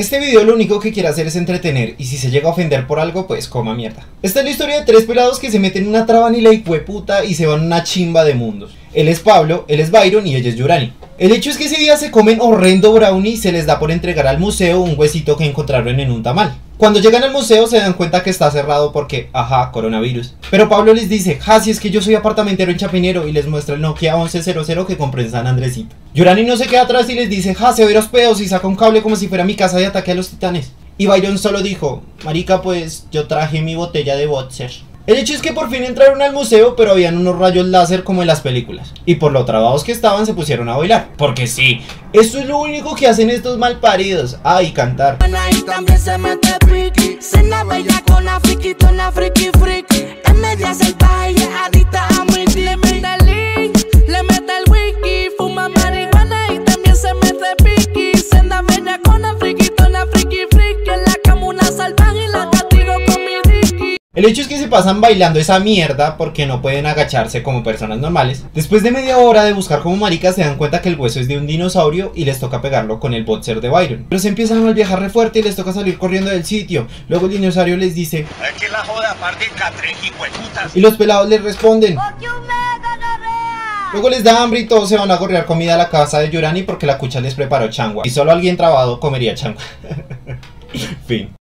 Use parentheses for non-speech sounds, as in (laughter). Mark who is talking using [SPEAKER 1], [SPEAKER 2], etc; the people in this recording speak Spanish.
[SPEAKER 1] Este video lo único que quiere hacer es entretener y si se llega a ofender por algo, pues coma mierda. Esta es la historia de tres pelados que se meten en una traba ni la puta y se van una chimba de mundos. Él es Pablo, él es Byron y ella es Yurani. El hecho es que ese día se comen horrendo brownie y se les da por entregar al museo un huesito que encontraron en un tamal. Cuando llegan al museo se dan cuenta que está cerrado porque, ajá, coronavirus. Pero Pablo les dice, ja, si es que yo soy apartamentero en Chapinero y les muestra el Nokia 1100 que compré en San Andresito. Yurani no se queda atrás y les dice, ja, se los pedos y saca un cable como si fuera mi casa de ataque a los titanes. Y Byron solo dijo, marica pues yo traje mi botella de boxer. El hecho es que por fin entraron al museo, pero habían unos rayos láser como en las películas. Y por lo trabados que estaban, se pusieron a bailar. Porque sí, eso es lo único que hacen estos malparidos. Ay, cantar. El hecho es que se pasan bailando esa mierda porque no pueden agacharse como personas normales. Después de media hora de buscar como maricas se dan cuenta que el hueso es de un dinosaurio y les toca pegarlo con el boxer de Byron. Pero se empiezan a mal viajar re fuerte y les toca salir corriendo del sitio. Luego el dinosaurio les dice... Y los pelados les responden... Luego les da hambre y todos se van a correr comida a la casa de Yurani porque la cucha les preparó changua. Y solo alguien trabado comería changua. (laughs) fin.